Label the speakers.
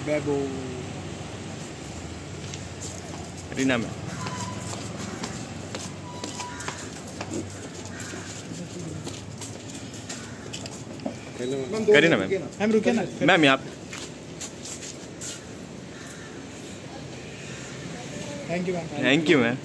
Speaker 1: Bebo. Bebo
Speaker 2: Reena ma'am Kareena ma'am
Speaker 1: ma'am रुके ना
Speaker 2: ma'am यहाँ
Speaker 1: thank you ma'am
Speaker 2: thank you ma'am